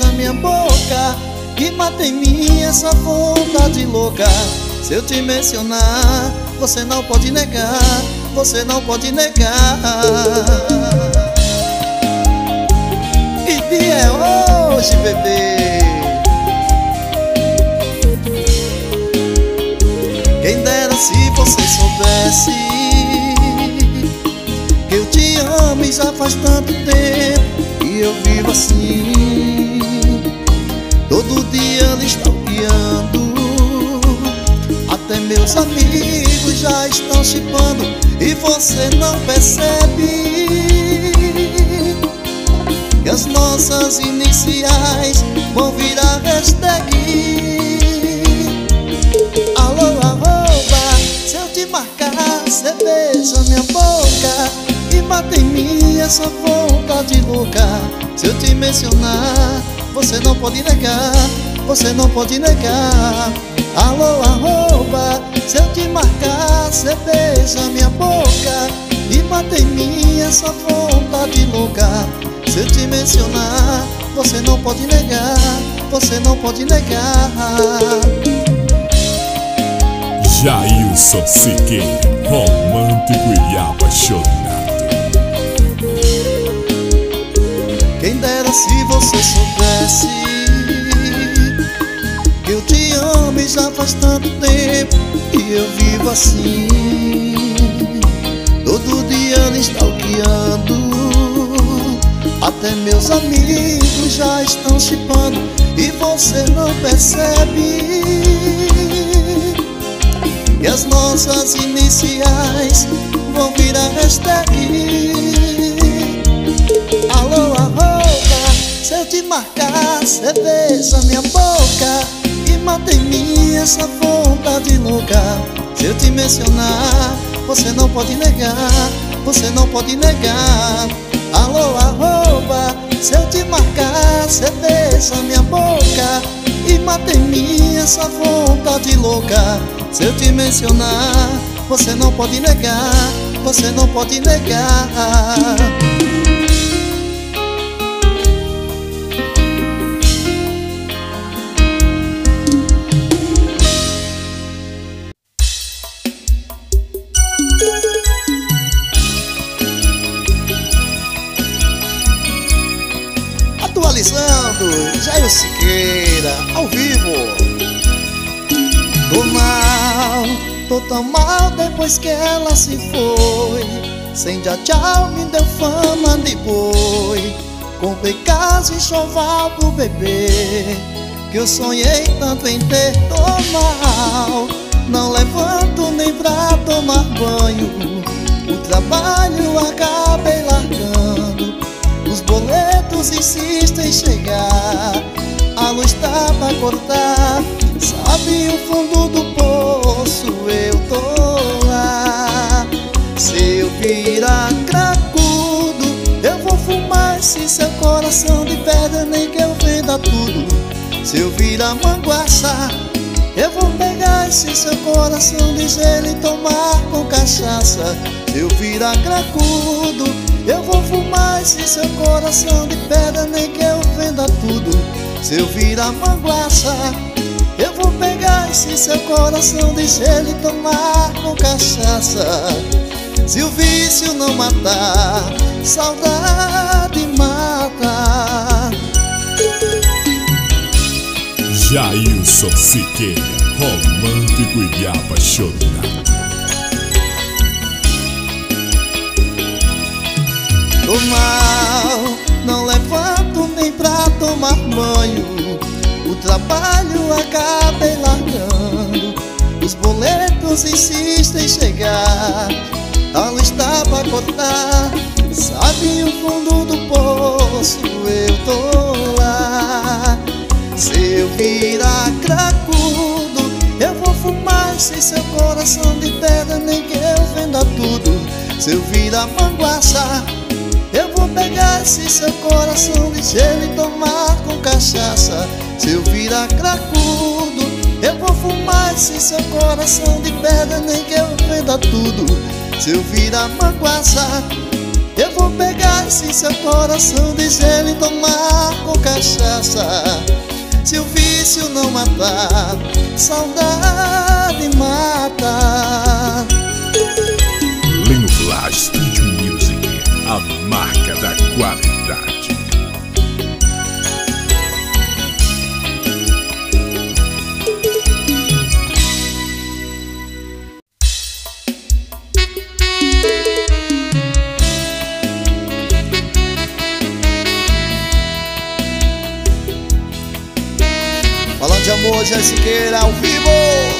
beija minha boca Que mata em mim essa vontade louca. Se eu te mencionar, você não pode negar Você não pode negar. Que dia é hoje, bebê? Quem dera se você soubesse Que eu te amo e já faz tanto tempo Eu vivo assim Todo dia lhe stalkeando Até meus amigos já estão chipando E você não percebe. Que as nossas iniciais vão virar hashtag Você beija minha boca E mata em mim essa vontade louca. Se eu te mencionar Você não pode negar Você não pode negar. Alô, arroba Se eu te marcar Você beija minha boca. E mata em mim essa vontade louca. Se eu te mencionar Você não pode negar Você não pode negar. Jailson Siqueira, romântico e apaixonado. Que eu vivo assim. Todo dia stalkeando, até meus amigos já estão chipando e você não percebe. E as nossas iniciais vão virar hashtag Alô, arroba, se eu te marcar, cê beija minha boca E mata em mim essa vontade louca. Se eu te mencionar, você não pode negar Você não pode negar. Alô, arroba, se eu te marcar, cê beija minha boca. E mata em mim essa vontade louca. Se eu te mencionar, você não pode negar, você não pode negar. Tão mal depois que ela se foi. Sem dia tchau me deu fama de boi Comprei casa e choval pro bebê Que eu sonhei tanto em ter, mal. Não levanto nem pra tomar banho. O trabalho acabei largando Os boletos insistem em chegar A luz tá pra cortar. Sabe o fundo do poço, eu tô lá. Se eu virar cracudo, eu vou fumar esse seu coração de pedra Nem que eu venda tudo. Se eu virar manguaça, eu vou pegar esse seu coração de gelo e tomar com cachaça. Se eu virar cracudo, eu vou fumar esse seu coração de pedra Nem que eu venda tudo Se eu virar manguaça eu vou pegar esse seu coração, deixar ele tomar com cachaça. Se o vício não matar, saudade mata. Jailson Siqueira, romântico e apaixonado Tô mal, não levanto nem pra tomar banho. O trabalho acabei largando. Os boletos insistem em chegar. A luz pra cortar Sabe o fundo do poço Eu tô lá. Se eu virar cracudo Eu vou fumar esse seu coração de pedra Nem que eu venda tudo. Se eu virar manguaça eu vou pegar esse seu coração de gelo e tomar com cachaça. Se eu virar cracudo, eu vou fumar esse seu coração de pedra Nem que eu venda tudo. Se eu virar manguaça, Eu vou pegar esse seu coração de gelo e tomar com cachaça. Se o vício não matar, saudade mata. Lino qualidade Falando de amor, Jessiqueira ao vivo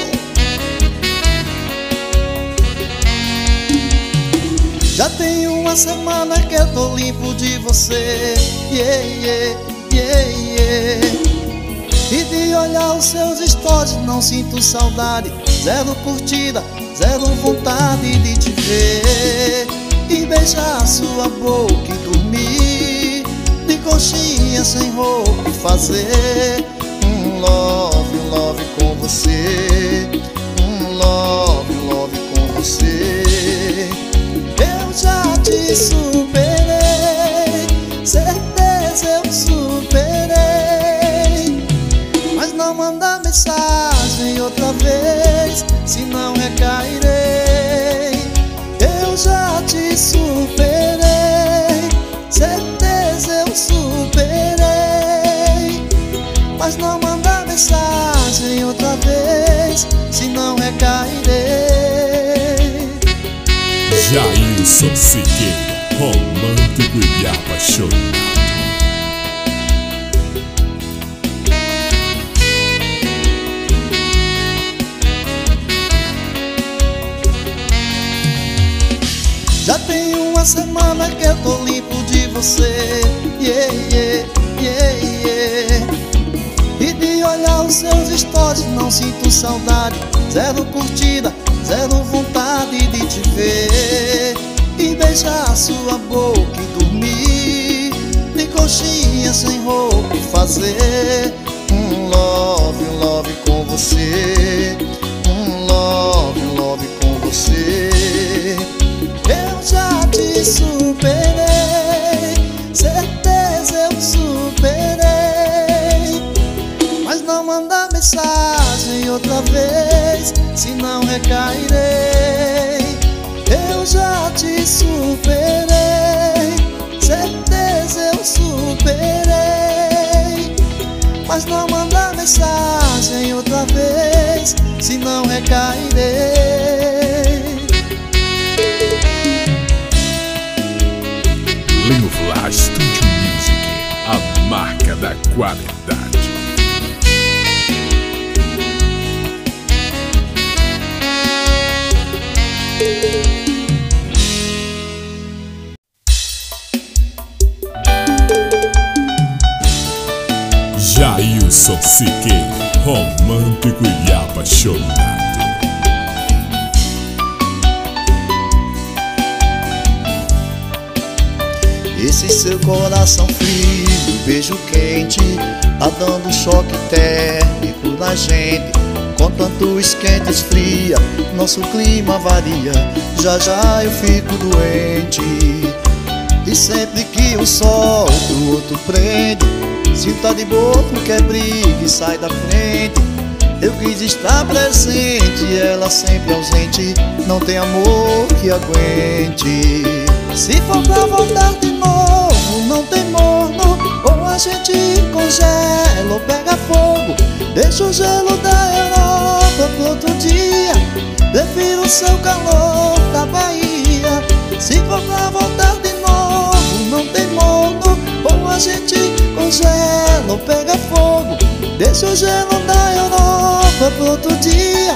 Já tem uma semana que eu tô limpo de você. Yeah, yeah, yeah, yeah. E de olhar os seus stories não sinto saudade. Zero curtida, zero vontade de te ver. E beijar sua boca e dormir. De coxinha sem roupa e fazer Um love, um love com você. Um love, um love com você já te superei Jailson Siqueira, romântico e apaixonado. Já tem uma semana que eu tô limpo de você. Yeah, yeah, yeah, yeah. E de olhar os seus stories não sinto saudade. Zero curtida, zero vontade de te ver Beijar sua boca e dormir. De coxinha sem roupa e fazer. Um love, um love com você. Um love, um love com você. Eu já te superei, certeza eu superei. Mas não manda mensagem outra vez, senão recairei. Já te superei, certeza eu superei. Mas não manda mensagem outra vez, senão recairei. Lino Flash Studio Music, a marca da qualidade Jailson Siqueira, romântico e apaixonado. Esse seu coração frio, beijo quente Tá dando choque térmico na gente. Contanto esquenta e esfria, nosso clima varia. Já já eu fico doente. E sempre que um solto, o outro prende Se tá de boca, quer briga e sai da frente. Eu quis estar presente, ela sempre ausente. Não tem amor que aguente. Se for pra voltar de novo, não tem morno. Ou a gente congela ou pega fogo. Deixa o gelo da Europa pro outro dia. Prefiro o seu calor da Bahia. Se for pra voltar de novo, não tem morno. Ou a gente congela ou pega fogo. Deixa o gelo da Europa pro outro dia.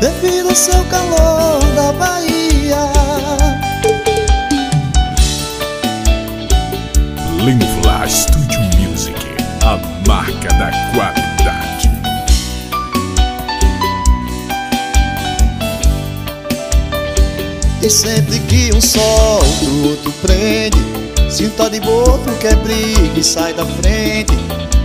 Prefiro o seu calor da Bahia. Lino Flash Studio Music, a marca da qualidade. E sempre que um solta, o outro prende Um tá de boca, quer briga e sai da frente.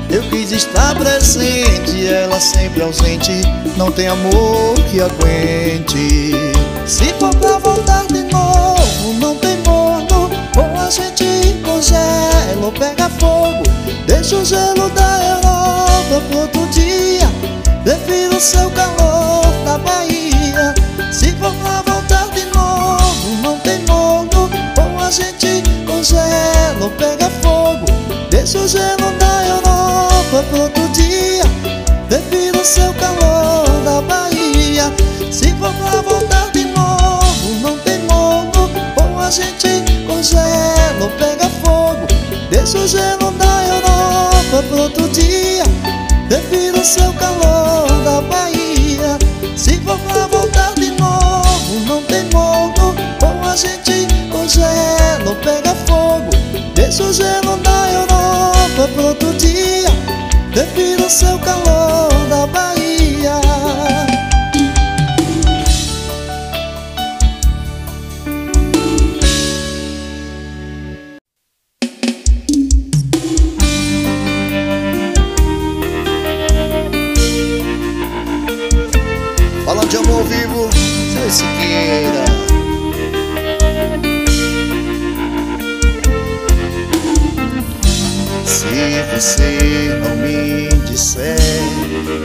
Eu quis estar presente, ela sempre ausente. Não tem amor que aguente. Se for pra voltar de novo, não tem morno Ou congela ou pega fogo. Deixa o gelo da Europa pro outro dia. Prefiro o seu calor da Bahia. Se for pra voltar de novo, não tem modo Ou a gente congela ou pega fogo. Deixa o gelo da Europa pro outro dia. Prefiro o seu calor da Bahia. Se for pra voltar de novo, não tem modo Ou a gente congela pega fogo. Deixa o gelo da Europa pro outro dia. Prefiro o seu calor da Bahia. Se for pra voltar de novo, não tem modo Ou a gente congela pega o gelo da Europa pro outro dia. Prefiro o seu calor da Bahia disser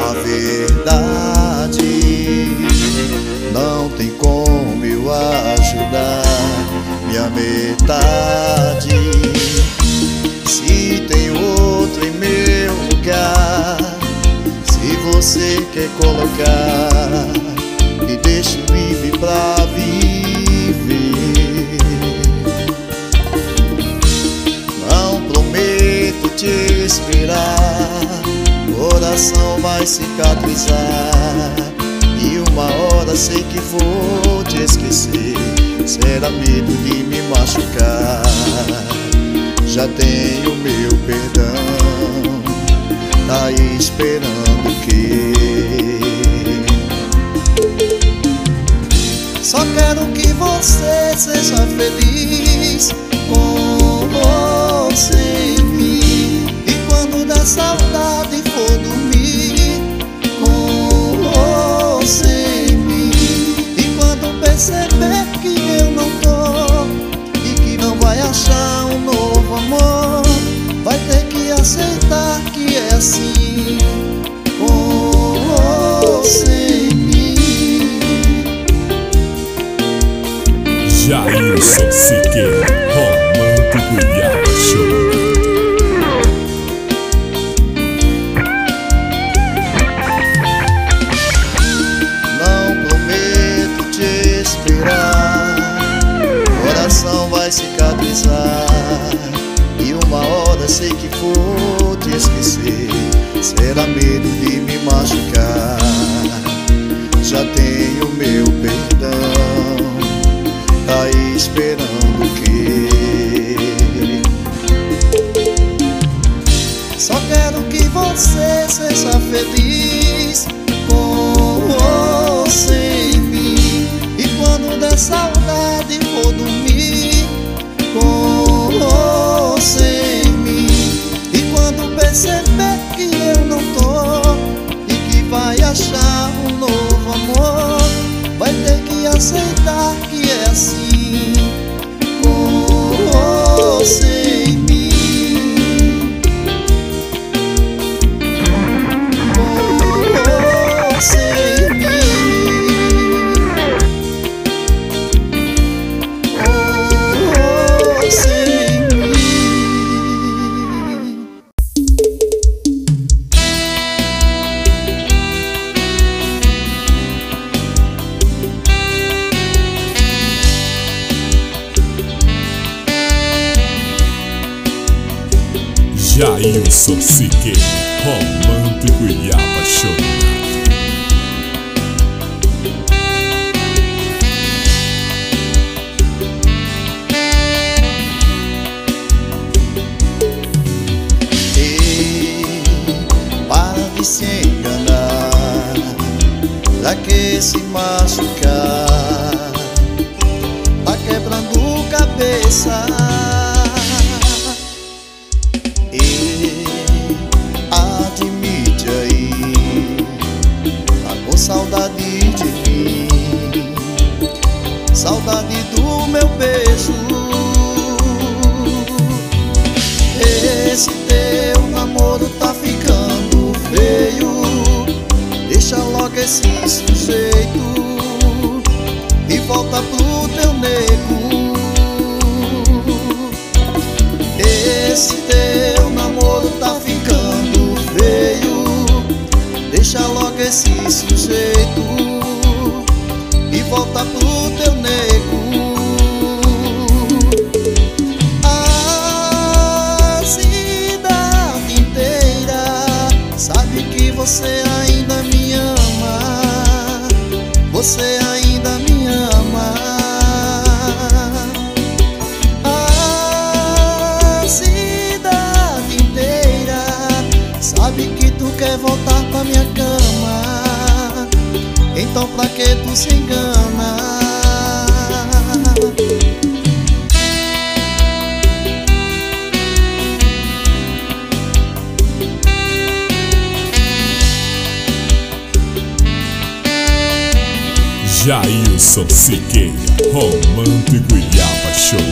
a verdade. Não tem como eu ajudar minha metade. Se tem outro em meu lugar Se você quer colocar Me deixe livre pra viver. Não prometo te esperar Coração vai cicatrizar E uma hora sei que vou te esquecer Será medo de me machucar Já tenho meu perdão Tá esperando o quê? Só quero que você seja feliz com você em mim. E quando der saudade achar um novo amor, vai ter que aceitar que é assim com você em mim. Jailson Siqueira, romântico e apaixonado. Não prometo E uma hora sei que vou te esquecer. Será medo de me machucar. Já tenho meu perdão. Tá esperando o quê? Só quero que você seja feliz se enganar, pra que se machucar? Tá quebrando cabeça. Ei, admite aí, tá com saudade de mim, saudade do meu beijo. namoro tá ficando Deixa logo esse sujeito E volta pro teu nego. Esse teu namoro tá ficando feio. Deixa logo esse sujeito E volta pro teu nego você ainda me ama. A cidade inteira sabe que tu quer voltar pra minha cama, então pra que tu se engana? Jailson Siqueira, romântico e apaixonado.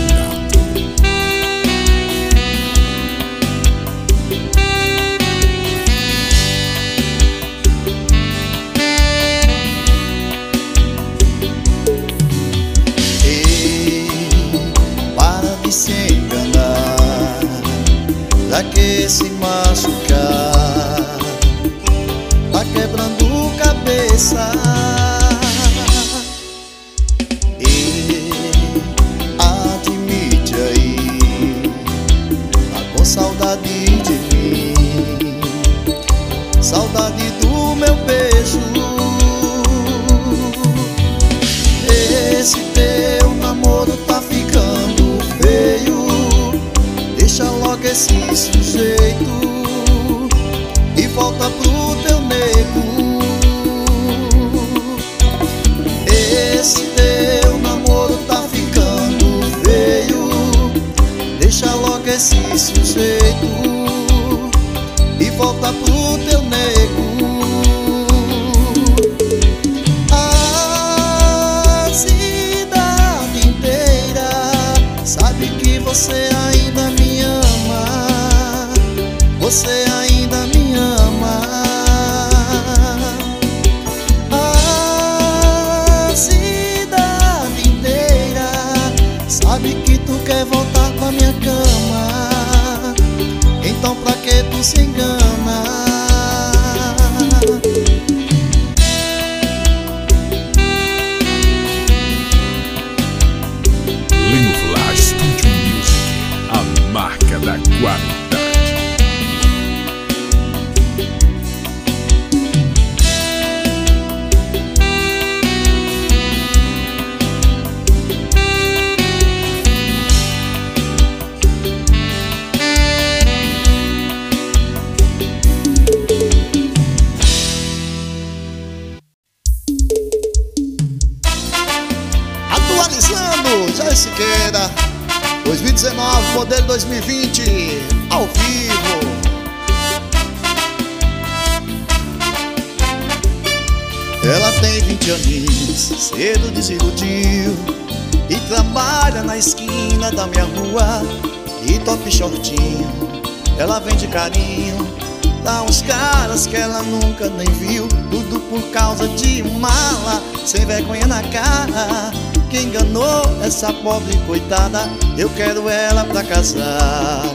Pobre coitada Eu quero ela pra casar.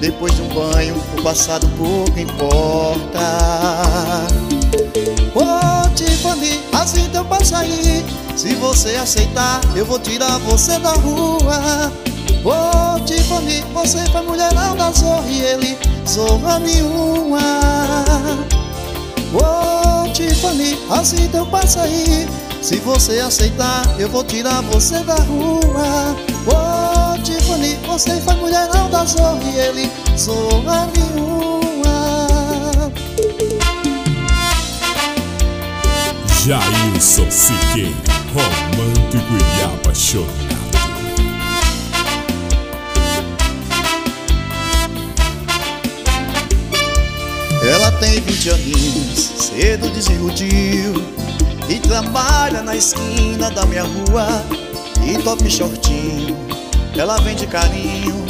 Depois de um banho, o passado pouco importa. Oh, Tiffany, assim teu pai sair. Se você aceitar, eu vou tirar você da rua. Oh, Tiffany, você foi mulherão da zorra E ele zorra nenhuma. Ô oh, Tiffany, assim teu pai sair se você aceitar, eu vou tirar você da rua. Ô oh, Tiffany, você foi mulherão da zorra E ele zorra nenhuma. Jailson Siqueira, romântico e apaixonado. Ela tem 20 aninhos, cedo desiludiu e trabalha na esquina da minha rua. E top shortinho Ela vende carinho.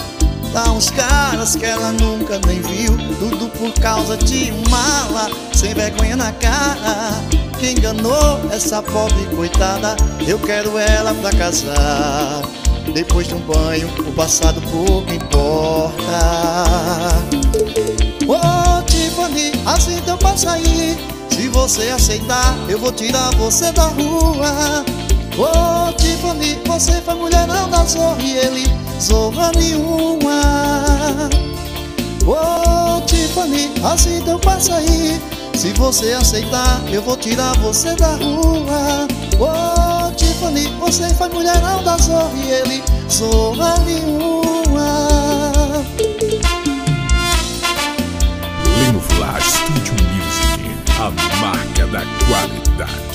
Dá uns caras que ela nunca nem viu. Tudo por causa de um mala Sem vergonha na cara. Que enganou essa pobre coitada? Eu quero ela pra casar. Depois de um banho O passado pouco importa. Oh Tiffany, assim teu pai sair Se você aceitar Eu vou tirar você da rua. Oh Tiffany, você foi mulherão da zorra E ele zorra nenhuma. Oh Tiffany, assim teu pai sair Se você aceitar, eu vou tirar você da rua. Oh Tiffany, você foi mulherão da zorra E ele zorra nenhuma marca da qualidade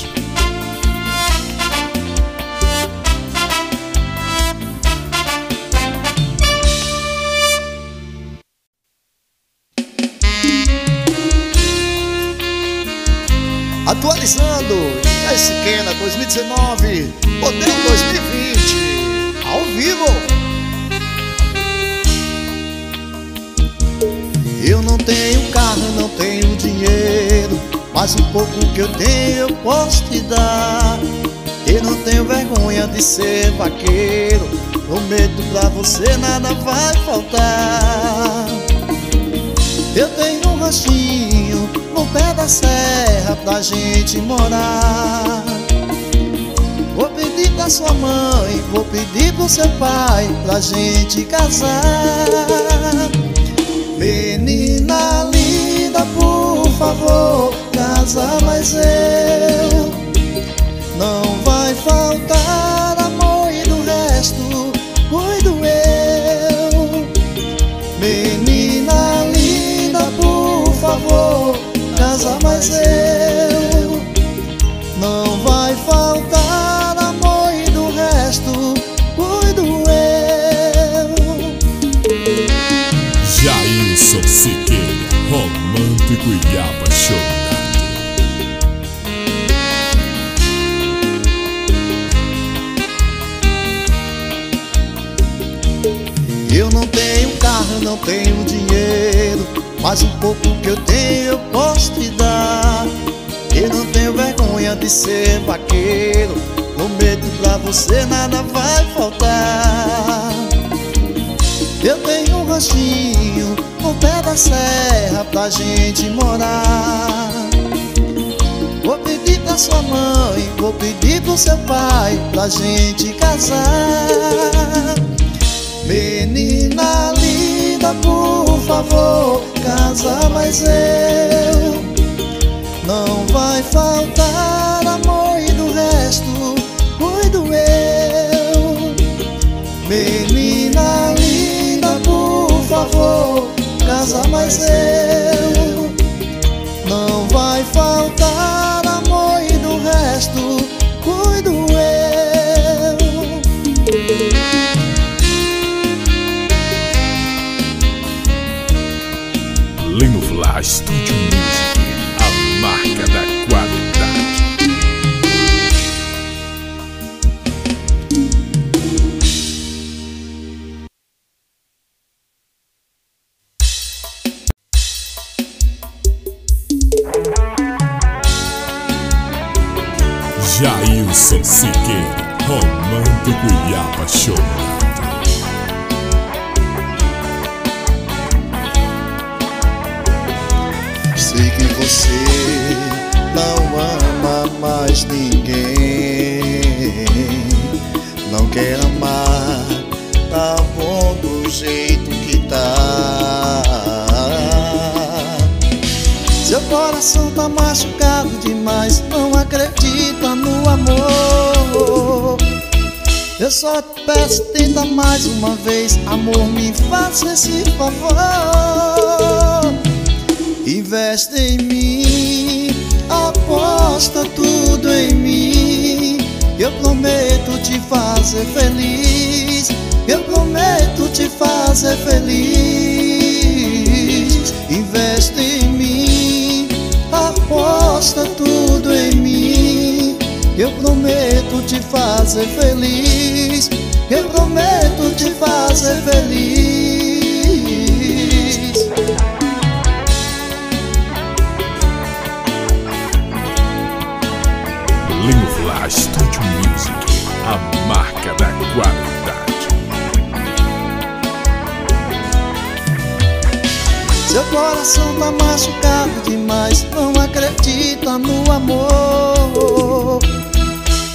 Atualizando, Siquena 2019, Modelo 2020, ao vivo. Eu não tenho carro, não tenho dinheiro, mas um pouco que eu tenho eu posso te dar. Eu não tenho vergonha de ser vaqueiro, prometo pra você nada vai faltar. Eu tenho um ranchinho no pé da serra pra gente morar Vou pedir pra sua mãe, vou pedir pro seu pai pra gente casar Menina linda, por favor, casa mais eu Não tenho dinheiro mas um pouco que eu tenho eu posso te dar. Eu não tenho vergonha de ser vaqueiro Prometo pra você nada vai faltar. Eu tenho um ranchinho no pé da serra pra gente morar. Vou pedir pra sua mãe, vou pedir pro seu pai pra gente casar. Menina linda, por favor, casa mais eu Não vai faltar amor e do resto cuido eu. Menina linda, por favor, casa mais eu Não vai faltar amor e do resto só peço, tenta mais uma vez Amor, me faça esse favor Investe em mim, aposta tudo em mim. Eu prometo te fazer feliz. Eu prometo te fazer feliz. Investe em mim, aposta tudo prometo te fazer feliz. Eu prometo te fazer feliz. Lino Flash Studio Music, a marca da qualidade. Seu coração tá machucado demais, não acredita no amor.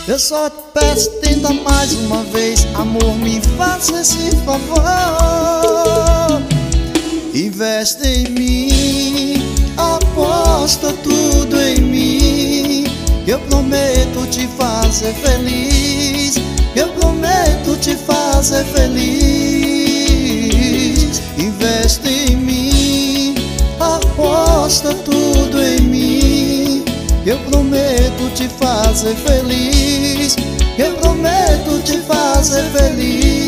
Eu só te peço, tenta mais uma vez, amor, me faça esse favor. Investe em mim, aposta tudo em mim. Eu prometo te fazer feliz. Eu prometo te fazer feliz. Investe em mim, aposta tudo em mim. Eu prometo te fazer feliz. Eu prometo te fazer feliz.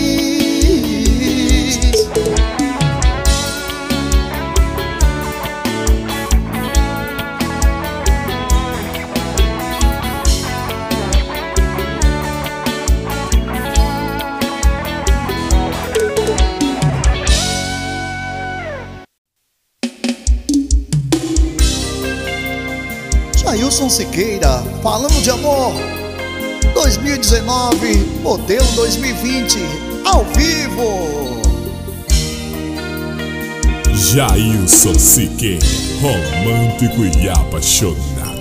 Siqueira, falando de amor 2019, modelo 2020, ao vivo Jailson Siqueira, romântico e apaixonado.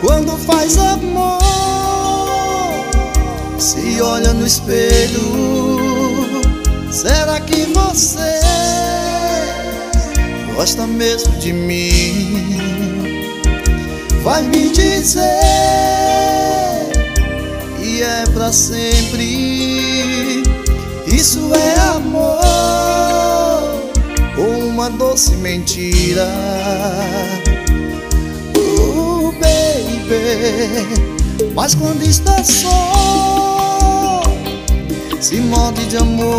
Quando faz amor Se olha no espelho Será que você Gosta mesmo de mim? Vai me dizer E é pra sempre. Isso é amor Ou uma doce mentira? Uh, baby Mas quando está só Se morde de amor.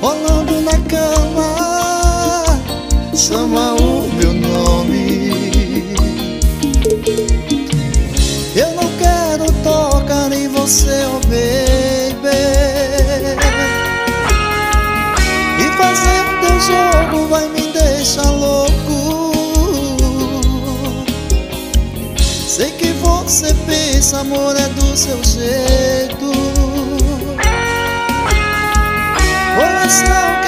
Rolando na cama Chama o meu nome. Eu não quero tocar em você, oh baby. E fazer teu jogo vai me deixar louco Sei que você pensa, amor, é do seu jeito. Coração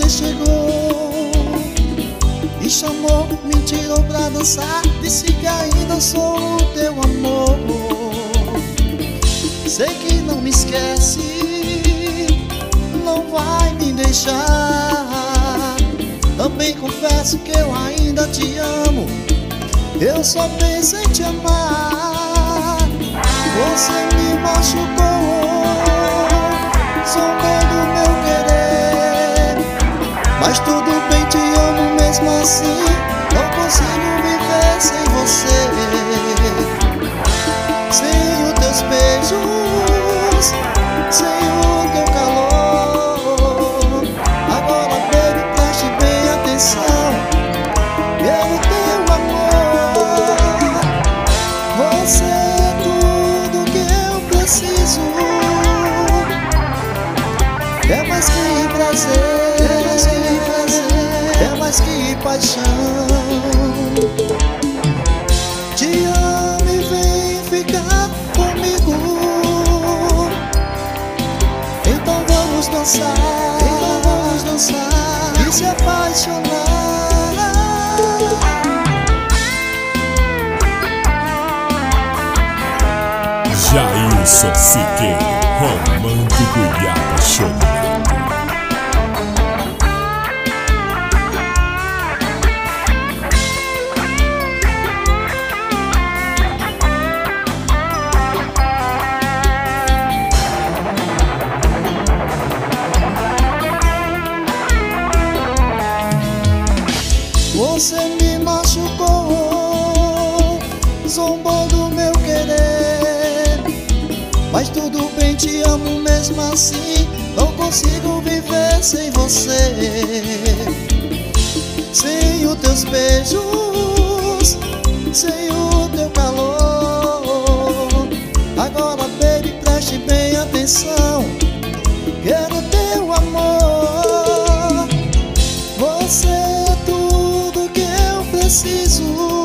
você chegou e chamou, me tirou pra dançar. Disse que ainda sou o teu amor. Sei que não me esquece, não vai me deixar. Também confesso que eu ainda te amo. Eu só penso em te amar. Você me machucou, do meu. Mas tudo bem, te amo mesmo assim. Não consigo viver sem você. Jailson Siqueira, te amo mesmo assim. Não consigo viver sem você. Sem os teus beijos, sem o teu calor. Agora, baby, preste bem atenção. Quero teu amor. Você é tudo que eu preciso.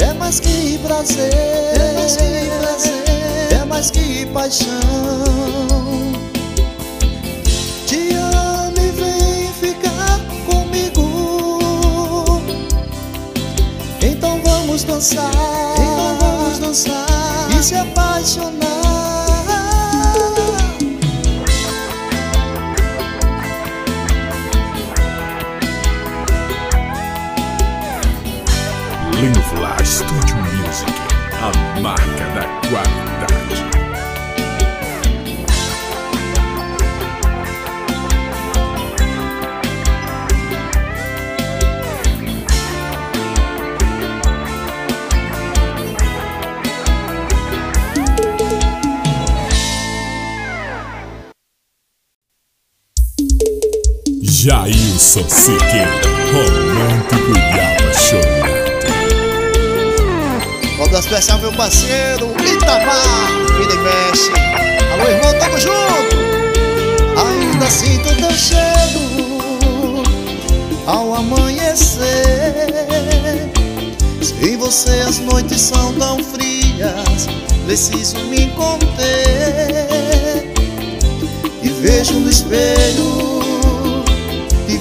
É mais que prazer, é mais que prazer, paixão. Te amo e vem ficar comigo. Então vamos dançar, então vamos dançar e se apaixonar. Linfla Studio Music, a marca da qualidade. Jailson Siqueira, romântico e apaixonado. Manda especial meu parceiro Itamar, vida e mexe. Alô irmão, tamo junto. Ainda sinto teu cheiro ao amanhecer. Sem você as noites são tão frias, preciso me conter. E vejo no espelho,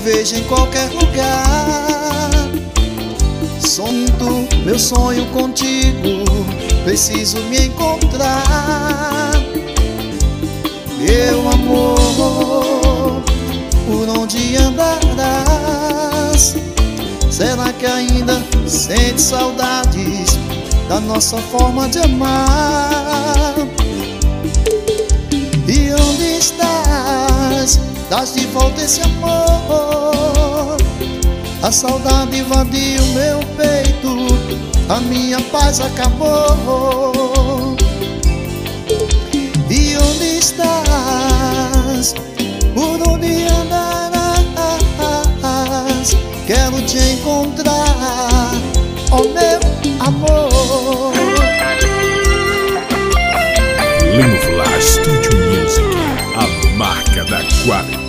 vejo em qualquer lugar. Sonho, meu sonho contigo, preciso me encontrar. Meu amor, por onde andarás? Será que ainda sente saudades da nossa forma de amar? E onde estás? Dás de volta esse amor. A saudade invadiu meu peito, a minha paz acabou. E onde estás? Por onde andarás? te encontrar, oh meu amor. Lino a qualidade.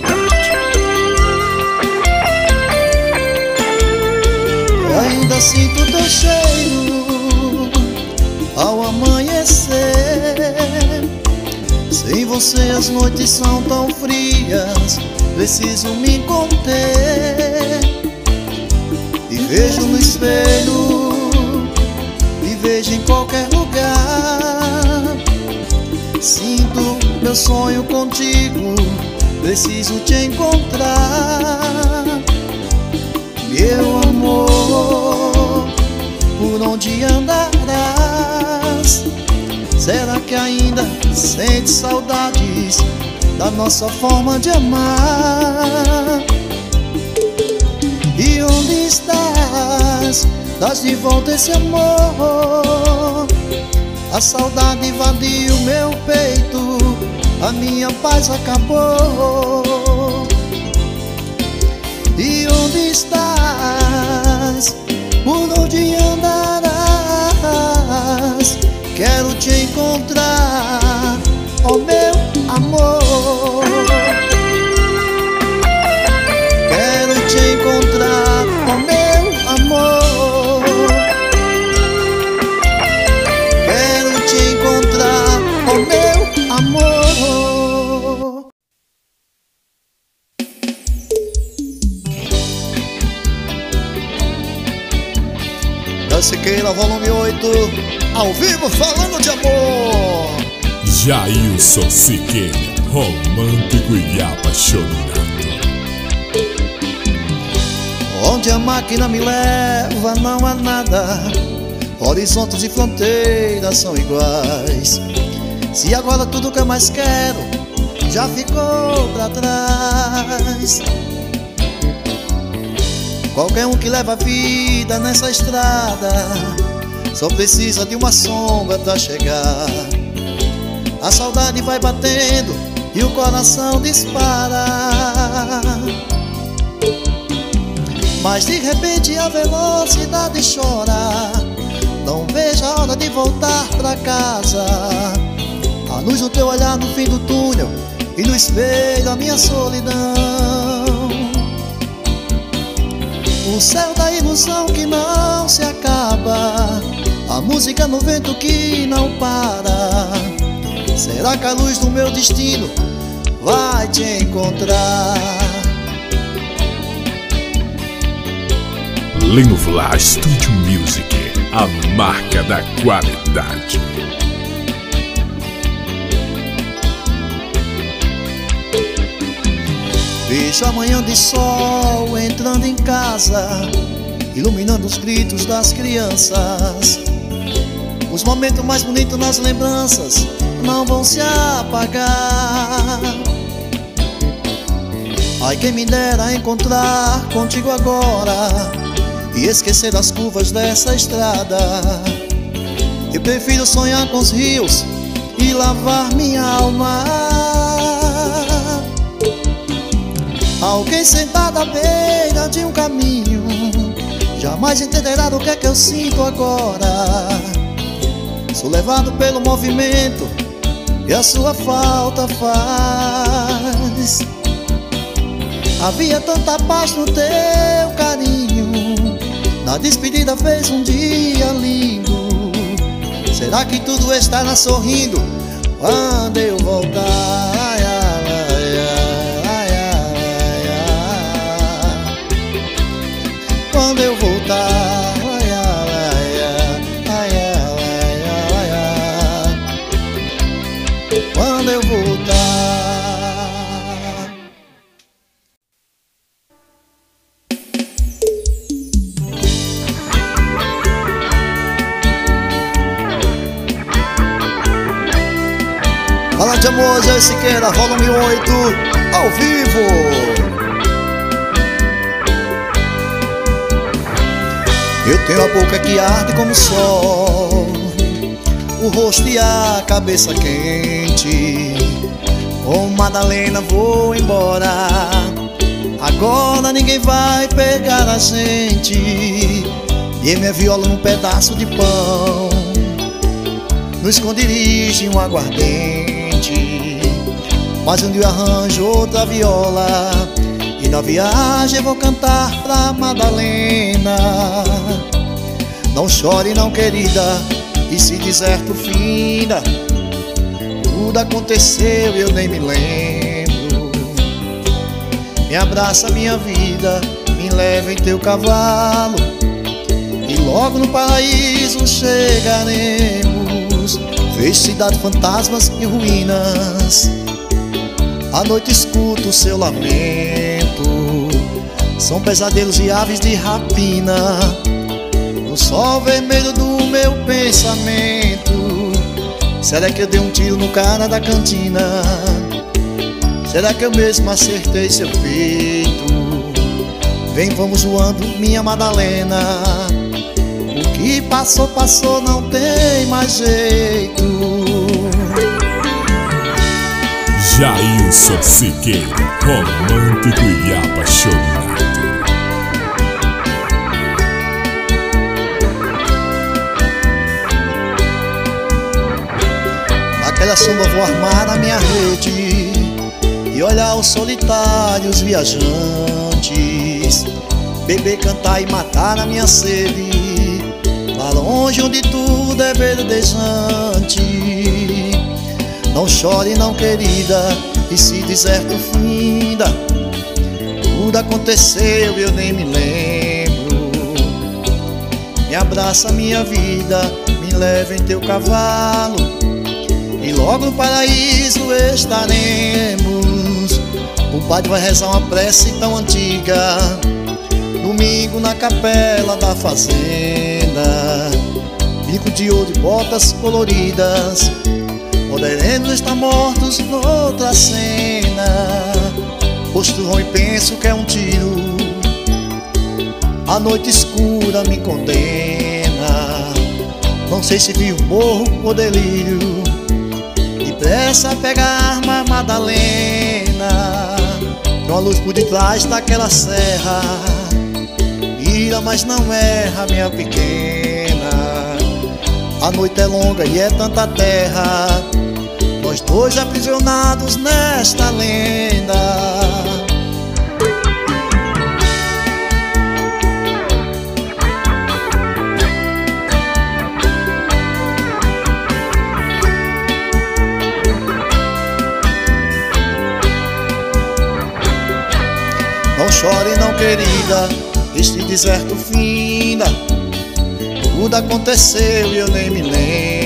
Ainda sinto teu cheiro ao amanhecer. Sem você as noites são tão frias, preciso me conter. E vejo no espelho, e vejo em qualquer lugar. Sinto meu sonho contigo, preciso te encontrar. Meu amor, por onde andarás? Será que ainda sente saudades da nossa forma de amar? E onde estás? Dás de volta esse amor. A saudade invadiu meu peito, a minha paz acabou. E onde estás? Por onde andarás? 8, ao vivo falando de amor. Jailson Siqueira, romântico e apaixonado. Onde a máquina me leva não há nada Horizontes e fronteiras são iguais Se agora tudo que eu mais quero Já ficou pra trás Qualquer um que leva a vida nessa estrada Só precisa de uma sombra pra chegar. A saudade vai batendo E o coração dispara. Mas de repente a velocidade chora. Não vejo a hora de voltar pra casa. A luz do teu olhar no fim do túnel E no espelho a minha solidão. O céu da ilusão que não se acaba A música no vento que não para Será que a luz do meu destino vai te encontrar? Lino Flash Studio Music, a marca da qualidade. Vejo a manhã de sol entrando em casa, iluminando os gritos das crianças. Os momentos mais bonitos nas lembranças não vão se apagar. Ai, quem me dera encontrar contigo agora e esquecer as curvas dessa estrada. Eu prefiro sonhar com os rios e lavar minha alma. Alguém sentado à beira de um caminho Jamais entenderá do que é que eu sinto agora Sou levado pelo movimento E a sua falta faz. Havia tanta paz no teu carinho Na despedida fez um dia lindo. Será que tudo estará sorrindo? Quando eu voltar. Quando eu voltar Zé Siqueira, volume 8, ao vivo. Eu tenho a boca que arde como sol, o rosto e a cabeça quente. Com Madalena vou embora, Agora ninguém vai pegar a gente E minha viola num pedaço de pão No esconderijo um aguardente Mas dia eu arranjo outra viola. E na viagem vou cantar pra Madalena. Não chore não querida. E se deserto finda Tudo aconteceu e eu nem me lembro. Me abraça minha vida, me leva em teu cavalo. E logo no paraíso chegaremos. Vejo cidade, fantasmas e ruínas À noite escuto o seu lamento. São pesadelos e aves de rapina. No sol vermelho do meu pensamento. Será que eu dei um tiro no cara da cantina? Será que eu mesmo acertei seu peito? Vem, vamos voando, minha Madalena. O que passou, passou, não tem mais jeito Jailson Siqueira, romântico e apaixonado. Naquela sombra vou armar a minha rede e olhar os solitários viajantes. Beber, cantar e matar na minha sede Lá longe onde tudo é verdejante Não chore não querida E se deserto finda Tudo aconteceu e eu nem me lembro. Me abraça minha vida Me leva em teu cavalo E logo no paraíso estaremos. O padre vai rezar uma prece tão antiga Domingo na capela da fazenda. Bico de ouro e botas coloridas Poderemos estar mortos noutra cena. Posturam e penso que é um tiro. A noite escura me condena. Não sei se vi o morro ou delírio. Depressa pega a arma Madalena. Com a luz por detrás daquela serra. Mira, mas não erra, minha pequena. A noite é longa e é tanta terra Nós dois aprisionados nesta lenda. Não chore não querida, este deserto finda. Tudo aconteceu e eu nem me lembro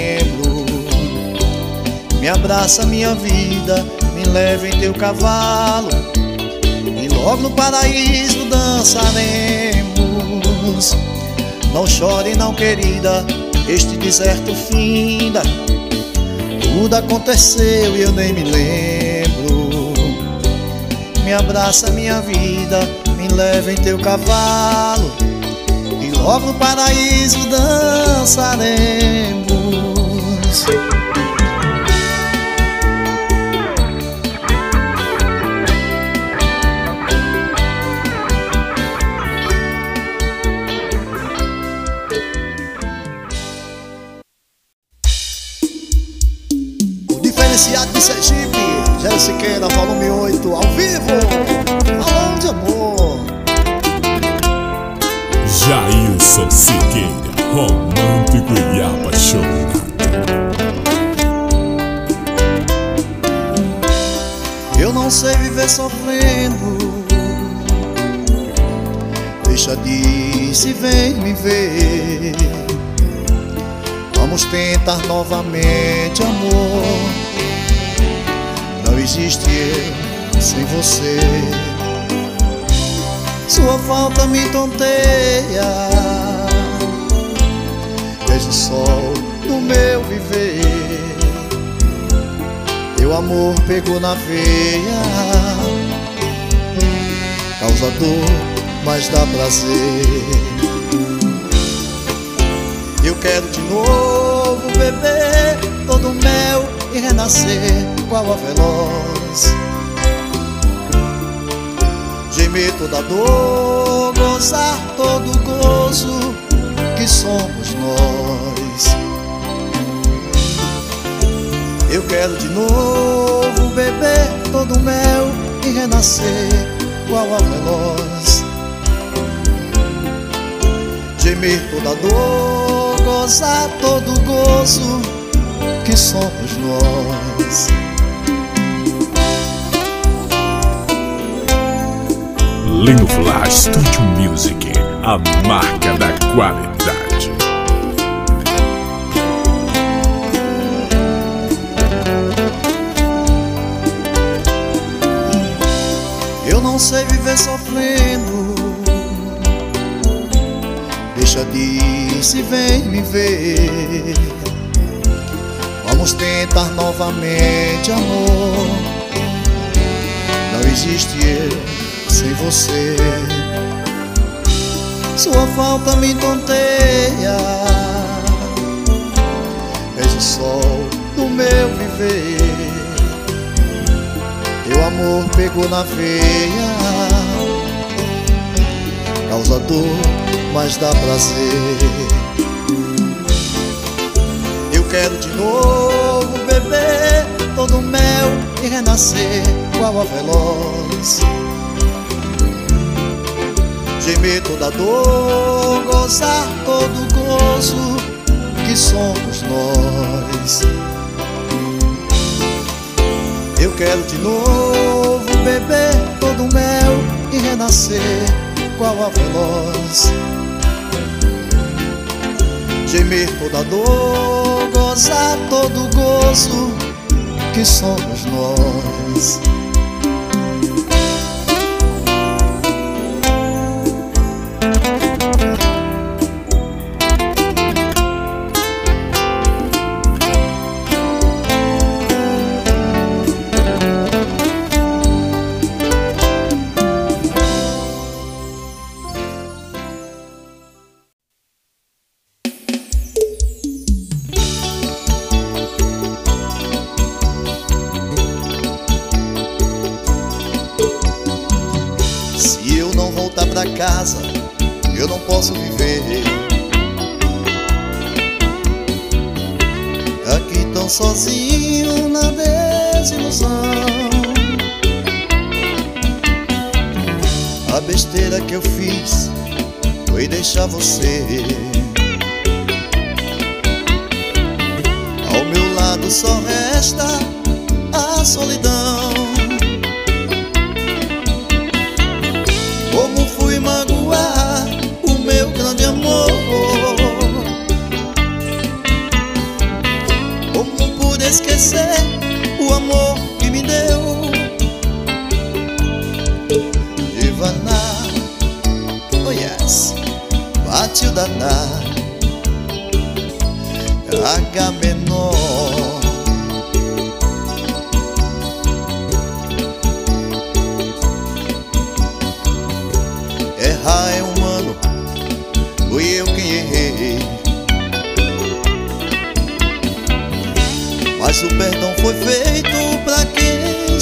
Me abraça minha vida, me leva em teu cavalo. E logo no paraíso dançaremos. Não chore não querida, este deserto finda. Tudo aconteceu e eu nem me lembro. Me abraça minha vida, me leva em teu cavalo. E logo no paraíso dançaremos Siqueira, volume 8, ao vivo. Alô de amor. Jailson Siqueira, romântico e apaixonado. Eu não sei viver sofrendo. Deixa disso e vem me ver. Vamos tentar novamente, amor existe eu sem você. Sua falta me tonteia. Vejo o sol no meu viver. Teu amor pegou na veia. Causa dor, mas dá prazer. Eu quero de novo beber todo o mel e renascer igual a veloz Gemer toda dor, gozar todo gozo que somos nós. Eu quero de novo beber todo mel e renascer qual a veloz. Gemer toda dor, gozar todo gozo que somos nós. Lino Flash Studio Music, a marca da qualidade. Eu não sei viver sofrendo. Deixa disso e vem me ver. Vamos tentar novamente, amor. Não existe eu sem você. Sua falta me tonteia. És o sol do meu viver. Teu amor pegou na veia Causa dor, mas dá prazer quero de novo beber todo o mel E renascer qual a veloz Gemer toda dor, gozar todo gozo Que somos nós eu quero de novo beber todo o mel e renascer qual a veloz. Gemer toda dor, gozar todo gozo que somos nós.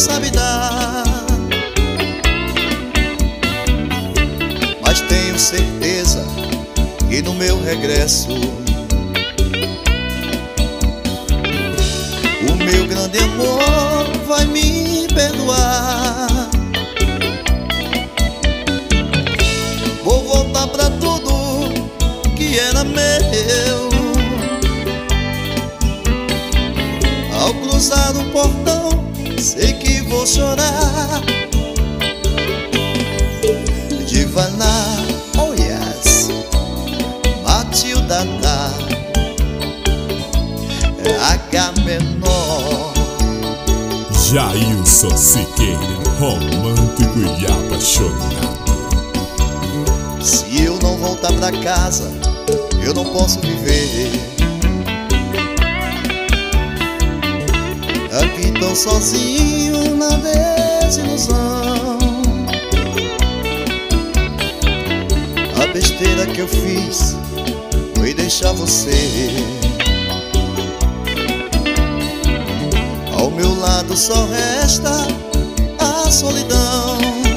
Sabe dar. Mas tenho certeza que no meu regresso posso viver. Aqui tão sozinho na desilusão. A besteira que eu fiz foi deixar você. Ao meu lado só resta a solidão.